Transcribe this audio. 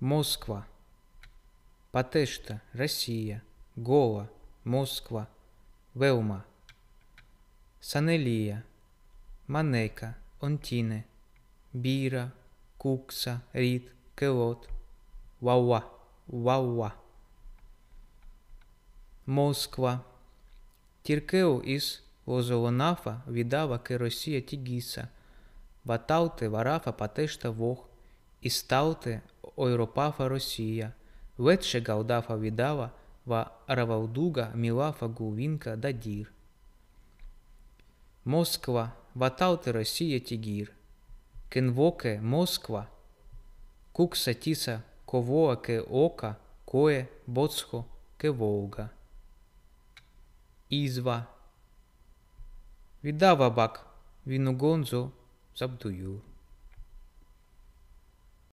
Москва. Патешта, Россия. Гоа, Москва. Велма. Санелия. Манека, Онтине. Бира, Кукса, Рид, Келот. Вауа, Вауа. Москва. Тіркеу із Лозолонафа віддава ке Росія Тігіса, ватауте варафа патешта вох, і стауте ойропафа Росія, ветше галдафа віддава ва равалдуга мілафа гувінка дадір. Москва, ватауте Росія Тігір, кенвоке Москва, кукса тіса ковоа ке ока, кое боцхо ке Волга. Ізва. Віддава бак, віногонзо, забдую.